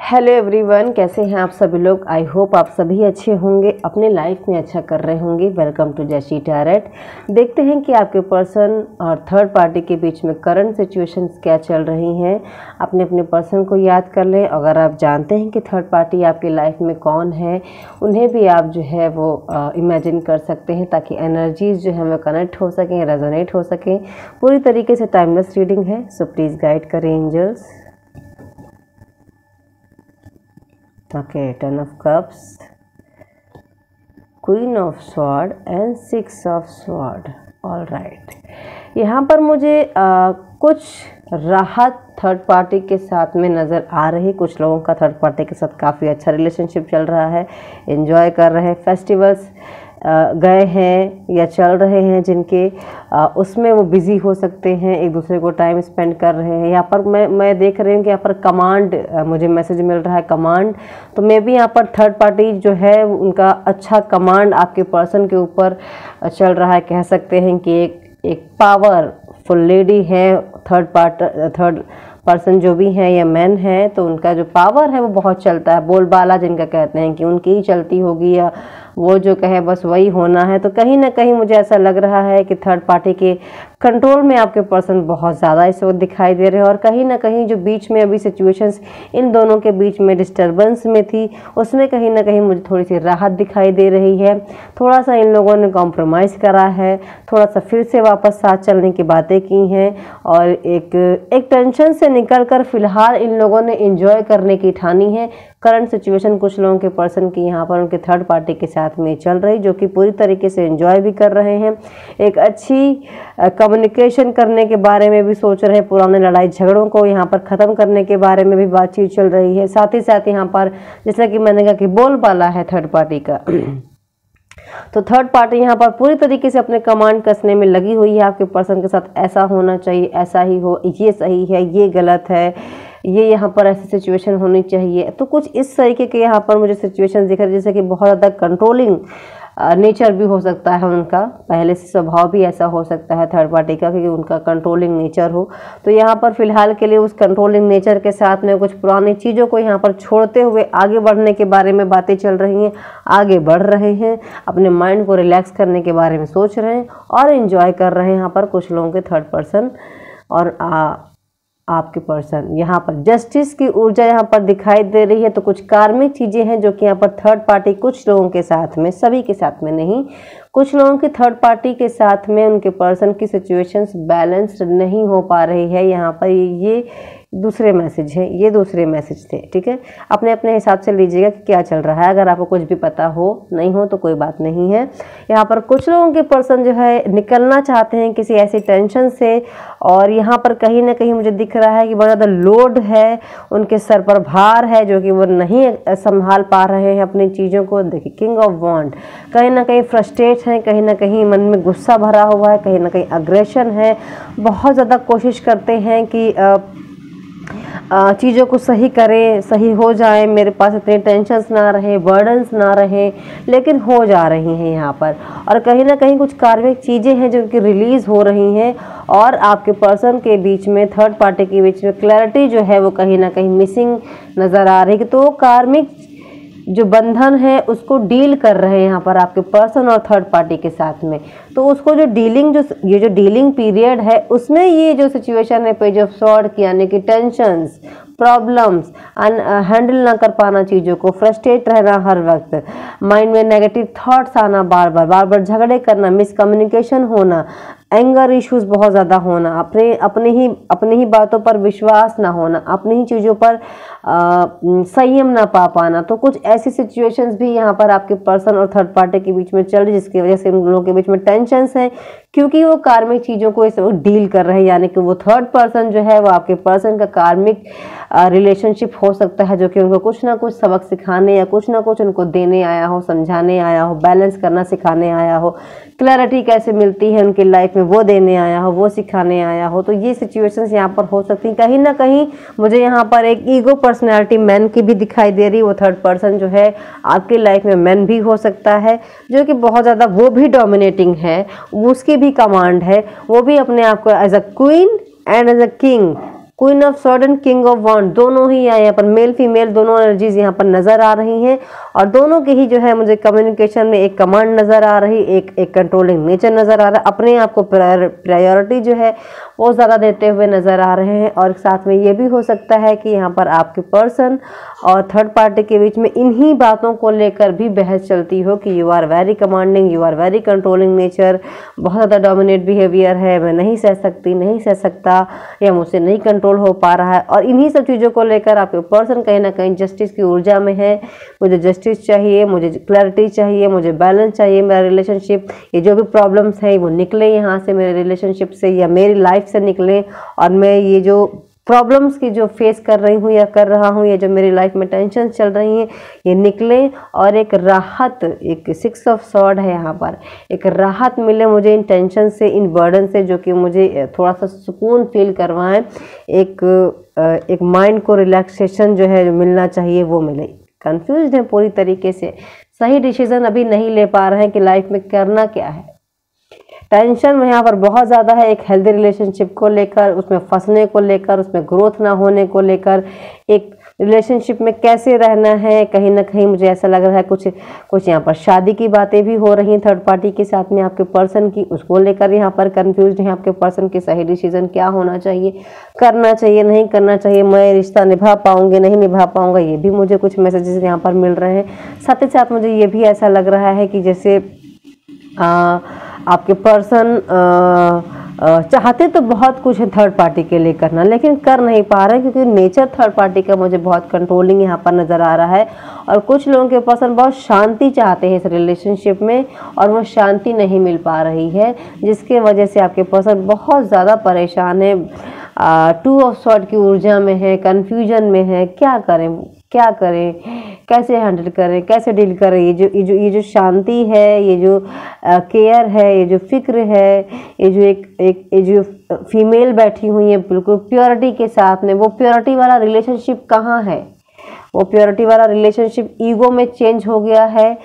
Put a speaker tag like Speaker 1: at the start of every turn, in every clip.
Speaker 1: Hello everyone कैसे हैं आप सभी लोग? आई होप आप सभी अच्छे होंगे। अपने लाइफ में अच्छा कर रहे होंगे। वेलकम टू जैशी टैरेट देखते हैं कि आपके पर्सन और थर्ड पार्टी के बीच में करंट सिचुएशंस क्या चल रही हैं। अपने अपने पर्सन को याद कर लें। अगर आप जानते हैं कि थर्ड पार्टी आपकी लाइफ में कौन है, उन्हें भी आप जो है वो इमेजिन कर सकते हैं ताकि एनर्जीज जो है वो कनेक्ट हो सकें रेजोनेट हो सकें। पूरी तरीके से टाइमलेस रीडिंग है सो प्लीज़ गाइड करें angels okay ten of cups queen of sword and six of sword. All right. यहाँ पर मुझे आ, कुछ राहत थर्ड पार्टी के साथ में नज़र आ रही कुछ लोगों का थर्ड पार्टी के साथ काफ़ी अच्छा रिलेशनशिप चल रहा है इन्जॉय कर रहे हैं फेस्टिवल्स गए हैं या चल रहे हैं जिनके उसमें वो बिज़ी हो सकते हैं, एक दूसरे को टाइम स्पेंड कर रहे हैं। यहाँ पर मैं मैं देख रही हूँ कि यहाँ पर कमांड मुझे मैसेज मिल रहा है कमांड तो मे भी यहाँ पर थर्ड पार्टी जो है, उनका अच्छा कमांड आपके पर्सन के ऊपर चल रहा है। कह सकते हैं कि एक एक पावरफुल लेडी है थर्ड पार्ट थर्ड पर्सन जो भी हैं या मैन है तो उनका जो पावर है वो बहुत चलता है। बोलबाला जिनका कहते हैं कि उनकी ही चलती होगी या वो जो कहे, बस वही होना है। तो कहीं ना कहीं मुझे ऐसा लग रहा है कि थर्ड पार्टी के कंट्रोल में आपके पर्सन बहुत ज़्यादा इस वक्त दिखाई दे रहे हैं और कहीं ना कहीं जो बीच में अभी सिचुएशंस इन दोनों के बीच में डिस्टर्बेंस में थी, उसमें कहीं ना कहीं मुझे थोड़ी सी राहत दिखाई दे रही है। थोड़ा सा इन लोगों ने कॉम्प्रोमाइज़ करा है थोड़ा सा फिर से वापस साथ चलने की बातें की हैं और एक एक टेंशन से निकल कर फ़िलहाल इन लोगों ने इंजॉय करने की ठानी है। करंट सिचुएशन कुछ लोगों के पर्सन की यहाँ पर उनके थर्ड पार्टी के साथ में चल रही, जो कि पूरी तरीके से एंजॉय भी कर रहे हैं। एक अच्छी कम्युनिकेशन करने के बारे में भी सोच रहे हैं। पुराने लड़ाई झगड़ों को यहाँ पर ख़त्म करने के बारे में भी बातचीत चल रही है। साथ ही साथ यहाँ पर, जैसा कि मैंने कहा कि बोलबाला है थर्ड पार्टी का। तो थर्ड पार्टी यहाँ पर पूरी तरीके से अपने कमांड कसने में लगी हुई है। आपके पर्सन के साथ ऐसा होना चाहिए, ऐसा ही हो, ये सही है, ये गलत है। ये यहाँ पर ऐसी सिचुएशन होनी चाहिए। तो कुछ इस तरीके के यहाँ पर मुझे सिचुएशन दिख रहे जैसे कि बहुत ज़्यादा कंट्रोलिंग नेचर भी हो सकता है उनका। पहले से स्वभाव भी ऐसा हो सकता है थर्ड पार्टी का क्योंकि उनका कंट्रोलिंग नेचर हो। तो यहाँ पर फ़िलहाल के लिए उस कंट्रोलिंग नेचर के साथ में कुछ पुरानी चीज़ों को यहाँ पर छोड़ते हुए आगे बढ़ने के बारे में बातें चल रही हैं। आगे बढ़ रहे हैं अपने माइंड को रिलैक्स करने के बारे में सोच रहे हैं और इन्जॉय कर रहे हैं यहाँ पर कुछ लोगों के थर्ड पर्सन और आ, आपके पर्सन यहाँ पर जस्टिस की ऊर्जा यहाँ पर दिखाई दे रही है तो कुछ कार्मिक चीज़ें हैं जो कि यहाँ पर थर्ड पार्टी कुछ लोगों के साथ में, सभी के साथ में नहीं। कुछ लोगों की थर्ड पार्टी के साथ में उनके पर्सन की सिचुएशंस बैलेंस्ड नहीं हो पा रही है। यहाँ पर ये दूसरे मैसेज हैं, ये दूसरे मैसेज थे, ठीक है? अपने अपने हिसाब से लीजिएगा कि क्या चल रहा है। अगर आपको कुछ भी पता हो, नहीं हो तो कोई बात नहीं है। यहाँ पर कुछ लोगों के पर्सन जो है निकलना चाहते हैं किसी ऐसी टेंशन से, और यहाँ पर कहीं ना कहीं मुझे दिख रहा है कि बहुत ज़्यादा लोड है, उनके सर पर भार है, जो कि वो नहीं संभाल पा रहे हैं अपनी चीज़ों को। देखिए, किंग ऑफ़ वॉन्ड, कहीं ना कहीं फ्रस्ट्रेट हैं, कहीं ना कहीं मन में गुस्सा भरा हुआ है, कहीं ना कहीं अग्रेशन है। बहुत ज़्यादा कोशिश करते हैं कि चीज़ों को सही करें, सही हो जाए, मेरे पास इतने टेंशन्स ना रहे बर्डन्स ना रहे, लेकिन हो जा रही हैं यहाँ पर। और कहीं ना कहीं कुछ कार्मिक चीज़ें हैं जो कि रिलीज़ हो रही हैं और आपके पर्सन के बीच में थर्ड पार्टी के बीच में क्लैरिटी जो है वो कहीं ना कहीं मिसिंग नज़र आ रही है। तो कार्मिक जो बंधन है, उसको डील कर रहे हैं यहाँ पर आपके पर्सन और थर्ड पार्टी के साथ में। तो उसको जो डीलिंग, जो ये जो डीलिंग पीरियड है, उसमें ये जो सिचुएशन है पेज ऑफ़ सॉर्ड की, यानी कि टेंशंस प्रॉब्लम्स हैंडल ना कर पाना चीज़ों को फ्रस्ट्रेट रहना हर वक्त माइंड में नेगेटिव थॉट्स आना बार बार बार बार झगड़े करना मिसकम्युनिकेशन होना एंगर इश्यूज़ बहुत ज़्यादा होना, अपने अपने ही अपने ही बातों पर विश्वास ना होना, अपनी ही चीज़ों पर संयम ना पा पाना। तो कुछ ऐसी सिचुएशंस भी यहाँ पर आपके पर्सन और थर्ड पार्टी के बीच में चल रही जिसकी वजह से उन लोगों के बीच में टेंशनस हैं क्योंकि वो कार्मिक चीज़ों को इस डील कर रहे हैं, यानी कि वो थर्ड पर्सन जो है, वो आपके पर्सन का कार्मिक रिलेशनशिप हो सकता है, जो कि उनको कुछ ना कुछ सबक सिखाने या कुछ ना कुछ उनको देने आया हो, समझाने आया हो बैलेंस करना सिखाने आया हो क्लैरिटी कैसे मिलती है उनकी लाइफ में, वो देने आया हो, वो सिखाने आया हो तो ये सिचुएशंस यहाँ पर हो सकती हैं। कहीं ना कहीं मुझे यहाँ पर एक ईगो पर्सनैलिटी मैन की भी दिखाई दे रही, वो थर्ड पर्सन जो है, आपकी लाइफ में मैन भी हो सकता है, जो कि बहुत ज़्यादा वो भी डोमिनेटिंग है, उसकी भी कमांड है, वो भी अपने आप को as a queen and as a king queen of sword and king of wand दोनों ही यहाँ पर मेल फीमेल दोनों एनर्जीज यहाँ पर नज़र आ रही हैं। और दोनों के ही जो है मुझे कम्युनिकेशन में एक कमांड नज़र आ रही, एक एक कंट्रोलिंग नेचर नज़र आ रहा है। अपने आप को प्रायोरिटी जो है वो ज़्यादा देते हुए नज़र आ रहे हैं और साथ में ये भी हो सकता है कि यहाँ पर आपके पर्सन और थर्ड पार्टी के बीच में इन्हीं बातों को लेकर भी बहस चलती हो कि you are very commanding you are very controlling nature बहुत ज़्यादा डोमिनेट बिहेवियर है, मैं नहीं सह सकती, नहीं सह सकता, या मुझसे नहीं कंट्रोल हो पा रहा है। और इन्हीं सब चीज़ों को लेकर आपके पर्सन कहीं ना कहीं जस्टिस की ऊर्जा में है। मुझे जस्टिस चाहिए, मुझे क्लैरिटी चाहिए, मुझे बैलेंस चाहिए मेरा रिलेशनशिप ये जो भी प्रॉब्लम्स हैं, वो निकले यहाँ से मेरे रिलेशनशिप से या मेरी लाइफ से निकले और मैं ये जो प्रॉब्लम्स की जो फेस कर रही हूँ या कर रहा हूँ, या जो मेरी लाइफ में टेंशन चल रही हैं, ये निकले और एक राहत, एक सिक्स ऑफ़ सॉर्ड है यहाँ पर। एक राहत मिले मुझे इन टेंशन से, इन बर्डन से, जो कि मुझे थोड़ा सा सुकून फील करवाएँ। एक एक माइंड को रिलैक्सेशन जो है, जो मिलना चाहिए, वो मिले। कन्फ्यूज़ हैं पूरी तरीके से। सही डिसीज़न अभी नहीं ले पा रहे हैं कि लाइफ में करना क्या है। टेंशन यहाँ पर बहुत ज़्यादा है एक हेल्दी रिलेशनशिप को लेकर उसमें फंसने को लेकर उसमें ग्रोथ ना होने को लेकर। एक रिलेशनशिप में कैसे रहना है? कहीं ना कहीं मुझे ऐसा लग रहा है कुछ कुछ यहाँ पर शादी की बातें भी हो रही हैं थर्ड पार्टी के साथ में आपके पर्सन की उसको लेकर यहाँ पर कंफ्यूज है आपके पर्सन के सही डिसीज़न क्या होना चाहिए करना चाहिए नहीं करना चाहिए मैं रिश्ता निभा पाऊँगी नहीं निभा पाऊँगा ये भी मुझे कुछ मैसेजेस यहाँ पर मिल रहे हैं। साथ ही साथ मुझे ये भी ऐसा लग रहा है कि जैसे आ, आपके पर्सन चाहते तो बहुत कुछ है थर्ड पार्टी के लिए करना, लेकिन कर नहीं पा रहे क्योंकि नेचर थर्ड पार्टी का मुझे बहुत कंट्रोलिंग यहाँ पर नज़र आ रहा है। और कुछ लोगों के पर्सन बहुत शांति चाहते हैं इस रिलेशनशिप में और वो शांति नहीं मिल पा रही है, जिसके वजह से आपके पर्सन बहुत ज़्यादा परेशान है। टू ऑफ़ शॉर्ट की ऊर्जा में है कन्फ्यूज़न में है, क्या करें क्या करें, कैसे हैंडल करें, कैसे डील करें? ये जो ये जो ये जो शांति है, ये जो केयर है, ये जो फ़िक्र है, ये जो एक एक, ये जो फीमेल बैठी हुई है, बिल्कुल प्योरिटी के साथ में, वो प्योरिटी वाला रिलेशनशिप कहाँ है? वो प्योरिटी वाला रिलेशनशिप ईगो में चेंज हो गया है,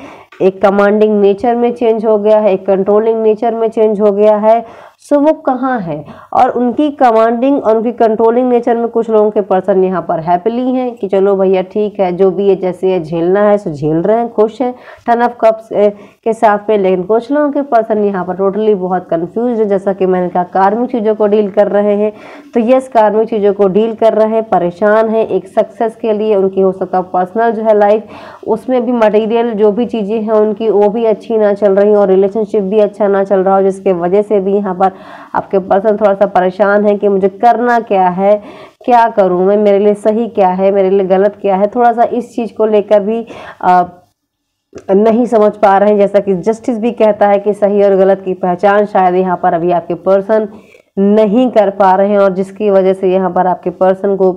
Speaker 1: एक कमांडिंग नेचर में चेंज हो गया है, एक कंट्रोलिंग नेचर में चेंज हो गया है सो वो कहाँ है? और उनकी कमांडिंग और उनकी कंट्रोलिंग नेचर में कुछ लोगों के पर्सन यहाँ पर हैप्पीली हैं कि चलो भैया ठीक है, जो भी है, जैसे है, झेलना है, सो झेल रहे हैं, खुश हैं। टन ऑफ़ कप्स के साथ में, लेकिन कुछ लोगों के पर्सन यहाँ पर टोटली बहुत कन्फ्यूज़ है। जैसा कि मैंने कहा कार्मिक चीज़ों को डील कर रहे हैं। तो यस कार्मिक चीज़ों को डील कर रहे हैं, परेशान है। एक सक्सेस के लिए उनकी हो सकता है पर्सनल जो है लाइफ उसमें भी मटेरियल जो भी चीज़ें हैं उनकी, वो भी अच्छी ना चल रही और रिलेशनशिप भी अच्छा ना चल रहा हो, जिसके वजह से भी यहाँ पर आपके पर्सन थोड़ा सा परेशान है कि मुझे करना क्या है क्या करूँ मैं मेरे लिए सही क्या है मेरे लिए गलत क्या है थोड़ा सा इस चीज़ को लेकर भी आ, नहीं समझ पा रहे हैं जैसा कि जस्टिस भी कहता है कि सही और गलत की पहचान शायद यहाँ पर अभी आपके पर्सन नहीं कर पा रहे हैं और जिसकी वजह से यहाँ पर आपके पर्सन को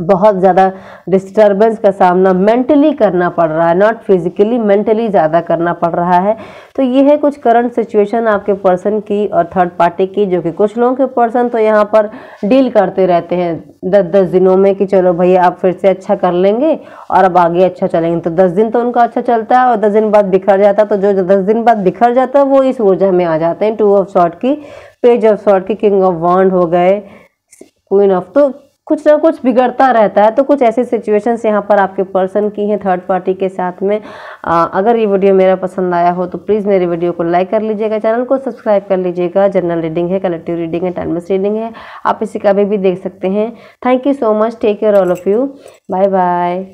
Speaker 1: बहुत ज़्यादा डिस्टर्बेंस का सामना मेंटली करना पड़ रहा है नॉट फिजिकली मेंटली ज़्यादा करना पड़ रहा है। तो ये है कुछ करंट सिचुएशन आपके पर्सन की और थर्ड पार्टी की, जो कि कुछ लोगों के पर्सन तो यहाँ पर डील करते रहते हैं। दस दस दिनों में कि चलो भैया आप फिर से अच्छा कर लेंगे और अब आगे अच्छा चलेंगे। तो दस दिन तो उनका अच्छा चलता है और दस दिन बाद बिखर जाता है तो जो दस दिन बाद बिखर जाता है, वो इस ऊर्जा में आ जाते हैं। टू ऑफ़ शॉर्ट की पेज ऑफ़ शॉर्ट की किंग ऑफ़ वॉन्ड हो गए क्वीन ऑफ़ तो कुछ ना कुछ बिगड़ता रहता है। तो कुछ ऐसी सिचुएशंस यहाँ पर आपके पर्सन की हैं थर्ड पार्टी के साथ में। आ, अगर ये वीडियो मेरा पसंद आया हो तो प्लीज़ मेरे वीडियो को लाइक कर लीजिएगा चैनल को सब्सक्राइब कर लीजिएगा। जनरल रीडिंग है कलेक्टिव रीडिंग है टाइमलेस रीडिंग है। आप इसे कभी भी देख सकते हैं। Thank you so much take care all of you bye bye